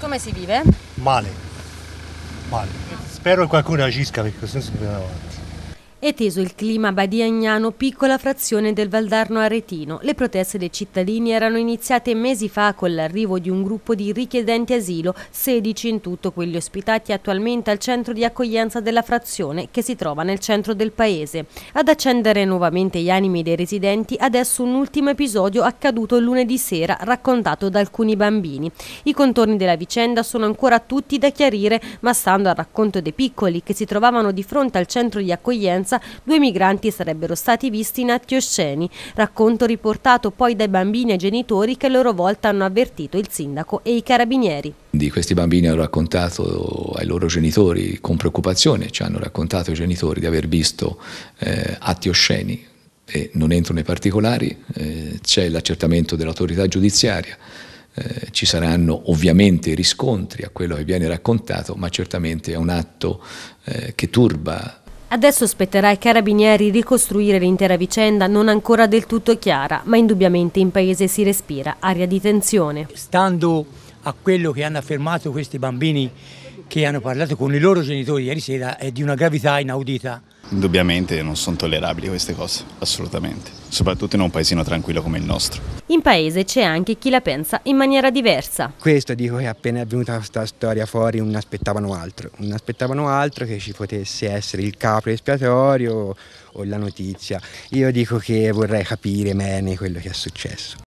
Come si vive? Male, male. Spero che qualcuno agisca perché così non si viene avanti. È teso il clima a Badia Agnano, piccola frazione del Valdarno Aretino. Le proteste dei cittadini erano iniziate mesi fa con l'arrivo di un gruppo di richiedenti asilo, 16 in tutto quelli ospitati attualmente al centro di accoglienza della frazione che si trova nel centro del paese. Ad accendere nuovamente gli animi dei residenti adesso un ultimo episodio accaduto lunedì sera raccontato da alcuni bambini. I contorni della vicenda sono ancora tutti da chiarire ma stando al racconto dei piccoli che si trovavano di fronte al centro di accoglienza due migranti sarebbero stati visti in atti osceni, racconto riportato poi dai bambini e genitori che a loro volta hanno avvertito il sindaco e i carabinieri. Di questi bambini hanno raccontato ai loro genitori con preoccupazione, ci hanno raccontato i genitori di aver visto eh, atti osceni e non entro nei particolari, eh, c'è l'accertamento dell'autorità giudiziaria, eh, ci saranno ovviamente riscontri a quello che viene raccontato, ma certamente è un atto eh, che turba Adesso spetterà ai carabinieri ricostruire l'intera vicenda non ancora del tutto chiara, ma indubbiamente in paese si respira aria di tensione. Stando a quello che hanno affermato questi bambini che hanno parlato con i loro genitori ieri sera è di una gravità inaudita. Indubbiamente non sono tollerabili queste cose, assolutamente, soprattutto in un paesino tranquillo come il nostro. In paese c'è anche chi la pensa in maniera diversa. Questo dico che appena è venuta questa storia fuori non aspettavano altro, non aspettavano altro che ci potesse essere il capo espiatorio o la notizia. Io dico che vorrei capire bene quello che è successo.